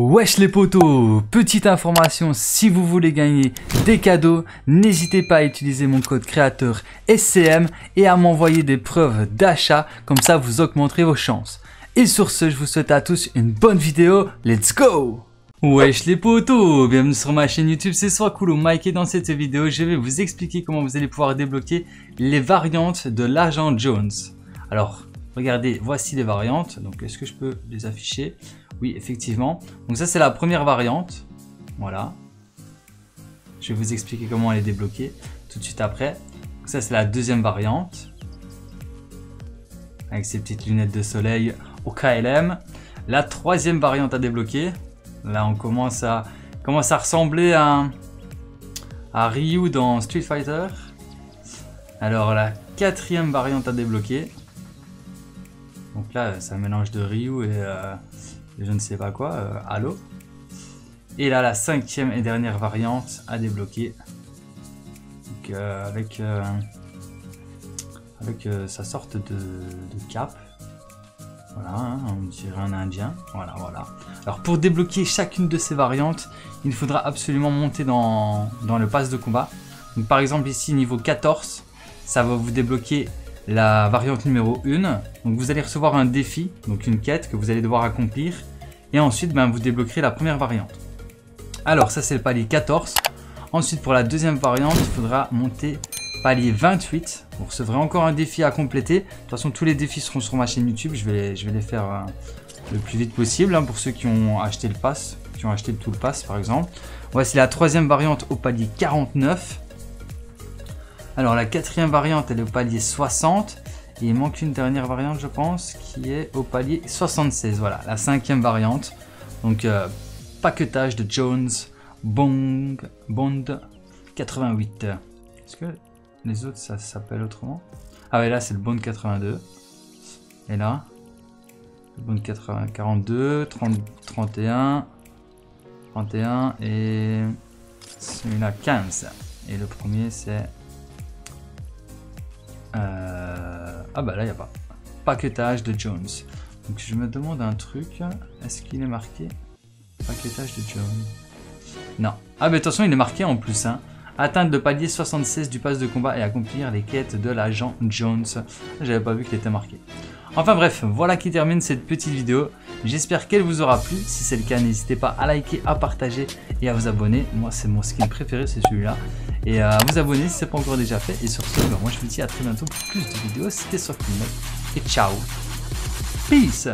Wesh les potos Petite information, si vous voulez gagner des cadeaux, n'hésitez pas à utiliser mon code créateur SCM et à m'envoyer des preuves d'achat, comme ça vous augmenterez vos chances. Et sur ce, je vous souhaite à tous une bonne vidéo, let's go Wesh les potos Bienvenue sur ma chaîne YouTube, c'est Cool Mike et dans cette vidéo, je vais vous expliquer comment vous allez pouvoir débloquer les variantes de l'agent Jones. Alors, regardez, voici les variantes, donc est-ce que je peux les afficher? Oui, effectivement. Donc ça, c'est la première variante. Voilà. Je vais vous expliquer comment elle est débloquée tout de suite après. ça, c'est la deuxième variante. Avec ces petites lunettes de soleil au KLM. La troisième variante à débloquer. Là, on commence à, commence à ressembler à, à Ryu dans Street Fighter. Alors, la quatrième variante à débloquer. Donc là, un mélange de Ryu et, euh, je ne sais pas quoi, euh. Et là, la cinquième et dernière variante à débloquer. Euh, avec euh, avec sa sorte de, cap. Voilà, hein, on dirait un indien. Voilà, voilà. Alors pour débloquer chacune de ces variantes, il faudra absolument monter dans, le pass de combat. Par exemple ici niveau 14, ça va vous débloquer la variante numéro 1. Donc vous allez recevoir un défi, donc une quête que vous allez devoir accomplir. Et ensuite, ben, vous débloquerez la première variante. Alors ça c'est le palier 14. Ensuite pour la deuxième variante, il faudra monter palier 28. Vous recevrez encore un défi à compléter. De toute façon tous les défis seront sur ma chaîne YouTube. Je vais les, faire euh, le plus vite possible hein, pour ceux qui ont acheté le pass, qui ont acheté tout le pass par exemple. Voici la troisième variante au palier 49. Alors la quatrième variante est au palier 60. Et il manque une dernière variante je pense qui est au palier 76. Voilà la cinquième variante. Donc euh, paquetage de Jones Bond, Bond 88. Est-ce que les autres ça s'appelle autrement? Ah ouais là c'est le Bond 82. Et là le Bond 80, 42, 30, 31, 31 et celui-là 15. Et le premier c'est ah bah là, il n'y a pas. Paquetage de Jones. Donc je me demande un truc. Est-ce qu'il est marqué Paquetage de Jones? Non. Ah bah attention, il est marqué en plus. Hein. Atteindre le palier 76 du pass de combat et accomplir les quêtes de l'agent Jones. J'avais pas vu qu'il était marqué. Enfin bref, voilà qui termine cette petite vidéo. J'espère qu'elle vous aura plu. Si c'est le cas, n'hésitez pas à liker, à partager et à vous abonner. Moi, c'est mon skin préféré, c'est celui-là. Et à vous abonner si ce n'est pas encore déjà fait. Et sur ce, bah, moi je vous dis à très bientôt pour plus de vidéos. C'était sur Et ciao. Peace.